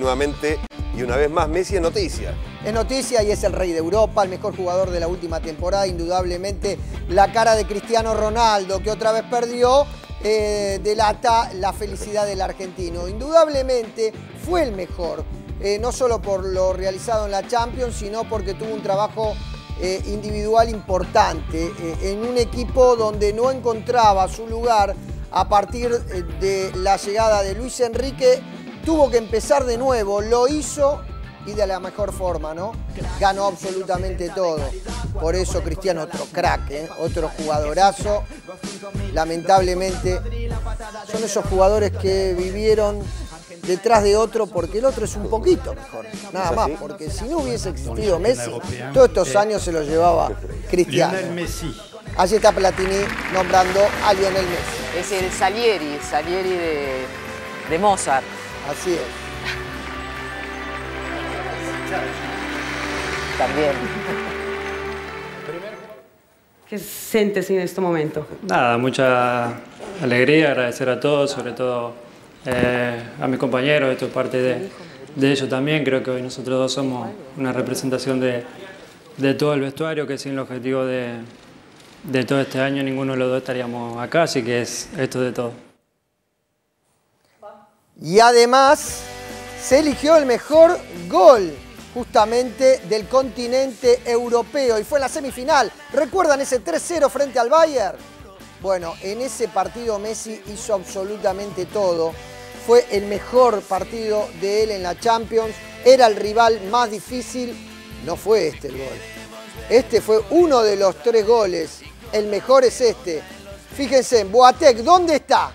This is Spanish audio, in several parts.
nuevamente y una vez más Messi es noticia. Es noticia y es el rey de Europa, el mejor jugador de la última temporada, indudablemente la cara de Cristiano Ronaldo, que otra vez perdió, eh, delata la felicidad del argentino. Indudablemente fue el mejor, eh, no solo por lo realizado en la Champions, sino porque tuvo un trabajo eh, individual importante en un equipo donde no encontraba su lugar a partir de la llegada de Luis Enrique tuvo que empezar de nuevo, lo hizo y de la mejor forma, ¿no? Ganó absolutamente todo. Por eso Cristiano otro crack, ¿eh? otro jugadorazo. Lamentablemente son esos jugadores que vivieron detrás de otro porque el otro es un poquito mejor, nada más, porque si no hubiese existido Messi, todos estos años se los llevaba Cristiano. Allí está Platini nombrando a Lionel Messi. Es el Salieri, Salieri de, de Mozart. Así es. También. ¿Qué sientes en este momento? Nada, mucha alegría, agradecer a todos, sobre todo eh, a mis compañeros, esto es parte de, de ellos también. Creo que hoy nosotros dos somos una representación de, de todo el vestuario, que sin el objetivo de, de todo este año ninguno de los dos estaríamos acá, así que es esto de todo. Y además se eligió el mejor gol justamente del continente europeo y fue en la semifinal. ¿Recuerdan ese 3-0 frente al Bayern? Bueno, en ese partido Messi hizo absolutamente todo. Fue el mejor partido de él en la Champions. Era el rival más difícil. No fue este el gol. Este fue uno de los tres goles. El mejor es este. Fíjense, en Boateng, ¿dónde está?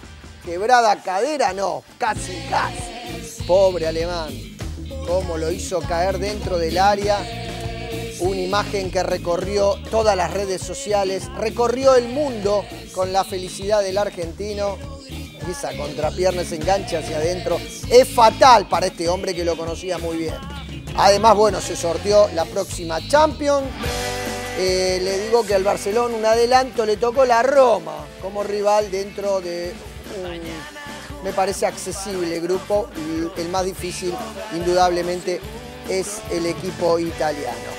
Quebrada cadera, no, casi, casi. Pobre alemán, cómo lo hizo caer dentro del área. Una imagen que recorrió todas las redes sociales, recorrió el mundo con la felicidad del argentino. Esa contrapierna se engancha hacia adentro. Es fatal para este hombre que lo conocía muy bien. Además, bueno, se sorteó la próxima Champions. Eh, le digo que al Barcelona un adelanto le tocó la Roma como rival dentro de me parece accesible grupo y el más difícil indudablemente es el equipo italiano.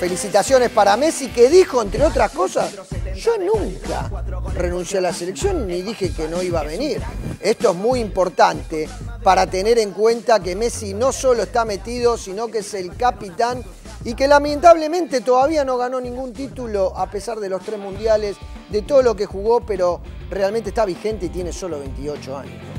Felicitaciones para Messi que dijo, entre otras cosas, yo nunca renuncié a la selección ni dije que no iba a venir. Esto es muy importante para tener en cuenta que Messi no solo está metido, sino que es el capitán y que lamentablemente todavía no ganó ningún título a pesar de los tres mundiales, de todo lo que jugó, pero realmente está vigente y tiene solo 28 años.